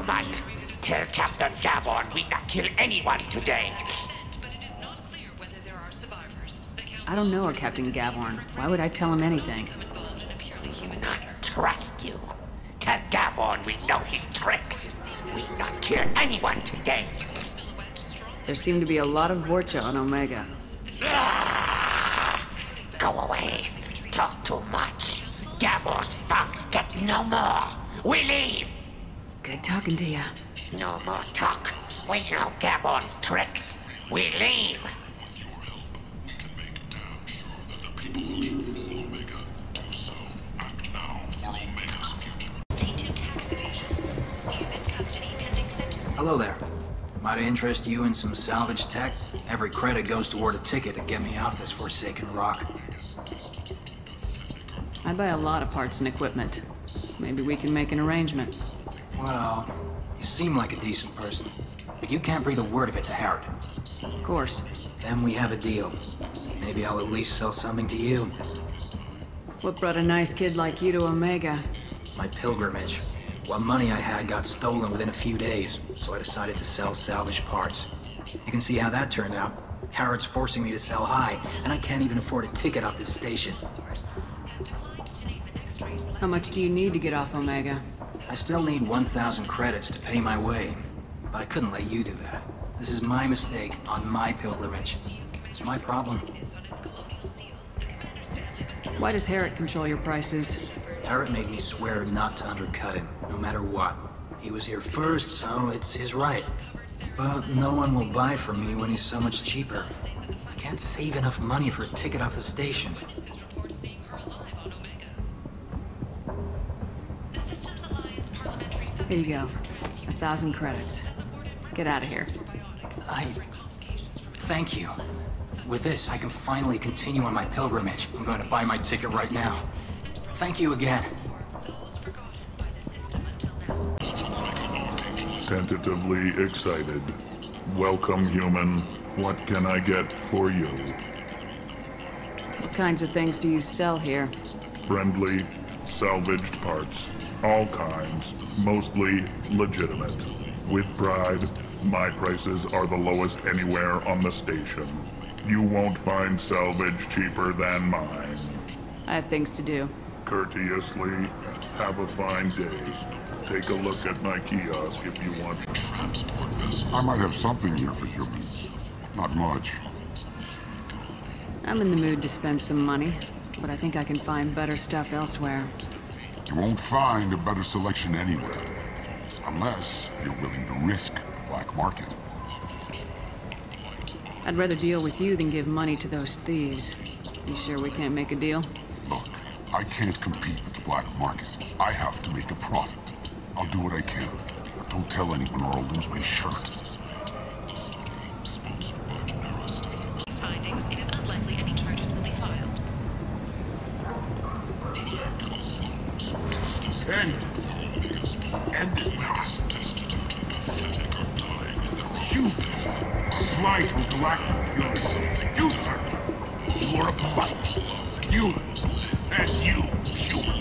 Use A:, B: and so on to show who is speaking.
A: Human,
B: tell Captain Gavorn we not kill anyone today.
A: But it is not clear whether there are survivors. The council
C: I don't know a Captain Gavorn. Why would I tell him anything?
A: become involved in a purely human
B: Not trust you. Tell Gavorn we know his tricks. We not kill anyone today.
C: There seem to be a lot of Vorcha on Omega.
B: Go away. Talk too much. Gavorn's thugs get no more. We leave.
C: Good talking to you.
B: No more talk. We know Gavorn's tricks. We leave.
A: T2 tax evasion. You've in custody pending sentence.
D: Hello there. Might I interest you in some salvage tech? Every credit goes toward a ticket to get me off this forsaken rock.
C: I buy a lot of parts and equipment. Maybe we can make an arrangement.
D: Well, you seem like a decent person, but you can't breathe a word of it to Harrot.
C: Of course.
D: Then we have a deal. Maybe I'll at least sell something to you.
C: What brought a nice kid like you to Omega?
D: My pilgrimage. What money I had got stolen within a few days, so I decided to sell salvage parts. You can see how that turned out. Harrot's forcing me to sell high, and I can't even afford a ticket off this station.
A: Has declined to name the next race.
C: How much do you need to get off Omega?
D: I still need 1,000 credits to pay my way, but I couldn't let you do that. This is my mistake on my pilgrimage. It's my problem.
A: Is on its colonial seal. The commander's family was killed.
C: Why does Harrot control your prices?
D: Harrot made me swear not to undercut him, no matter what. He was here first, so it's his right. But no one will buy from me when he's so much cheaper. I can't save enough money for a ticket off the station.
C: Here you go. A thousand credits. Get out of here.
D: I... Thank you. With this, I can finally continue on my pilgrimage. I'm going to buy my ticket right now. Thank you again.
A: was forgotten by the system until now.
E: Tentatively excited. Welcome, human. What can I get for you?
C: What kinds of things do you sell here?
E: Friendly, salvaged parts. All kinds. Mostly legitimate. With pride, my prices are the lowest anywhere on the station. You won't find salvage cheaper than mine.
C: I have things to do.
E: Courteously, have a fine day. Take a look at my kiosk if you want. To transport this.
F: I might have something here for humans. Not much.
C: I'm in the mood to spend some money, but I think I can find better stuff elsewhere.
F: You won't find a better selection anywhere. Unless you're willing to risk the black market.
C: I'd rather deal with you than give money to those thieves. You sure we can't make a deal?
F: Look, I can't compete with the black market. I have to make a profit. I'll do what I can. But don't tell anyone or I'll lose my shirt.
A: These findings, it is unlikely any charges will be filed.
G: End. End this. A blight on galactic purity. You, sir. You are a blight. You. And you, human.